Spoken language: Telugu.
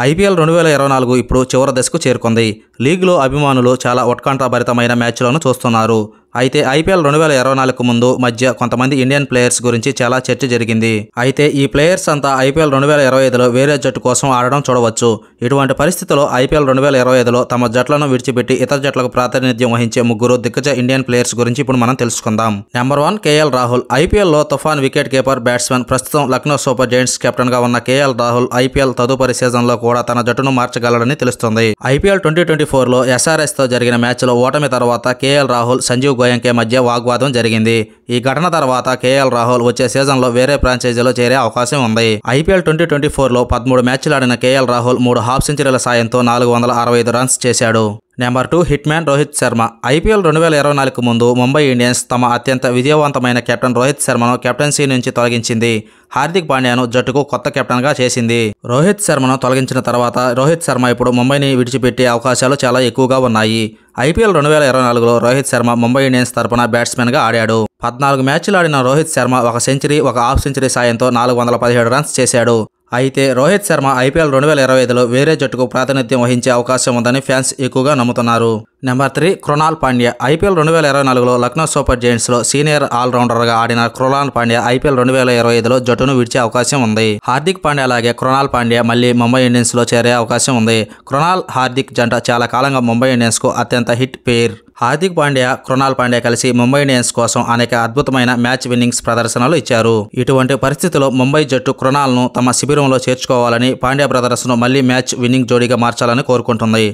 ఐపీఎల్ రెండు వేల ఇరవై నాలుగు ఇప్పుడు చివరి దశకు చేరుకుంది. లీగ్లో అభిమానులు చాలా ఉత్కంఠభరితమైన మ్యాచ్లను చూస్తున్నారు. అయితే ఐపీఎల్ రెండు వేల ఇరవై నాలుగు ముందు మధ్య కొంతమంది ఇండియన్ ప్లేయర్స్ గురించి చాలా చర్చ జరిగింది. అయితే ఈ ప్లేయర్స్ అంతా ఐపీఎల్ రెండు వేల ఇరవై ఐదులో వేరే జట్టు కోసం ఆడడం చూడవచ్చు. ఇటువంటి పరిస్థితిలో ఐపీఎల్ రెండు వేల ఇరవై ఐదులో తమ జట్లను విడిచిపెట్టి ఇతర జట్లకు ప్రాతినిధ్యం వహించే ముగ్గురు దిగ్గజ ఇండియన్ ప్లేయర్స్ గురించి ఇప్పుడు మనం తెలుసుకుందాం. Number one KL Rahul. ఐపీఎల్లో తుఫాన్ వికెట్ కీపర్ బ్యాట్స్మెన్ ప్రస్తుతం లక్నో సూపర్ జైంట్స్ కెప్టెన్గా ఉన్న కేఎల్ రాహుల్ ఐపీఎల్ తదుపరి సీజన్లో కూడా తన జట్టును మార్చగలడని తెలుస్తుంది. ఐపీఎల్ ట్వంటీ ట్వంటీ ఫోర్లో ఎస్ఆర్ఎస్తో జరిగిన మ్యాచ్లో ఓటమి తర్వాత కేఎల్ రాహుల్ సంజీవ్ ఓఎంకే మధ్య వాగ్వాదం జరిగింది. ఈ ఘటన తర్వాత కేఎల్ రాహుల్ వచ్చే సీజన్లో వేరే ఫ్రాంచైజీలో చేరే అవకాశం ఉంది. ఐపీఎల్ ట్వంటీ ట్వంటీ ఫోర్లో పదమూడు మ్యాచ్లు ఆడిన కేఎల్ రాహుల్ మూడు హాఫ్ సెంచరీల సాయంతో నాలుగు వందల అరవై ఐదు రన్స్ చేశాడు. Number two hit man Rohit Sharma. IPL రెండు వేల ఇరవై నాలుగు ముందు ముంబై ఇండియన్స్ తమ అత్యంత విజయవంతమైన కెప్టెన్ రోహిత్ శర్మను కెప్టెన్సీ నుంచి తొలగించింది. హార్దిక్ పాండ్యాను జట్టుకు కొత్త కెప్టెన్గా చేసింది. రోహిత్ శర్మను తొలగించిన తర్వాత రోహిత్ శర్మ ఇప్పుడు ముంబైని విడిచిపెట్టే అవకాశాలు చాలా ఎక్కువగా ఉన్నాయి. ఐపీఎల్ రెండు వేల ఇరవై నాలుగులో రోహిత్ శర్మ ముంబై ఇండియన్స్ తరపున బ్యాట్స్మెన్గా ఆడాడు. పద్నాలుగు మ్యాచ్లు ఆడిన రోహిత్ శర్మ ఒక సెంచరీ ఒక హాఫ్ సెంచరీ సాయంతో నాలుగు వందల పదిహేడు రన్స్ చేశాడు. అయితే రోహిత్ శర్మ ఐపీఎల్ రెండు వేల ఇరవై ఐదులో వేరే జట్టుకు ప్రాతినిధ్యం వహించే అవకాశం ఉందని ఫ్యాన్స్ ఎక్కువగా నమ్ముతున్నారు. Number three Krunal Pandya IPL రెండు వేల ఇరవై నాలుగులో లక్నో సూపర్ జైంట్స్లో సీనియర్ ఆల్రౌండర్గా ఆడిన కృణాల్ పాండ్యా ఐపీఎల్ రెండు వేల ఇరవై ఐదులో జట్టును విడిచే అవకాశం ఉంది. హార్దిక్ పాండ్యా అలాగే కృణాల్ పాండ్యా మళ్ళీ ముంబై ఇండియన్స్లో చేరే అవకాశం ఉంది. కృణాల్ హార్దిక్ జంట చాలా కాలంగా ముంబై ఇండియన్స్కు అత్యంత హిట్ పేర్ హార్దిక్ పాండ్యా కృణాల్ పాండ్యా కలిసి ముంబై ఇండియన్స్ కోసం అనేక అద్భుతమైన మ్యాచ్ విన్నింగ్స్ ప్రదర్శనలు ఇచ్చారు. ఇటువంటి పరిస్థితిలో ముంబై జట్టు కృణాల్ను తమ శిబిరంలో చేర్చుకోవాలని పాండ్యా బ్రదర్స్ను మళ్ళీ మ్యాచ్ విన్నింగ్ జోడీగా మార్చాలని కోరుకుంటుంది.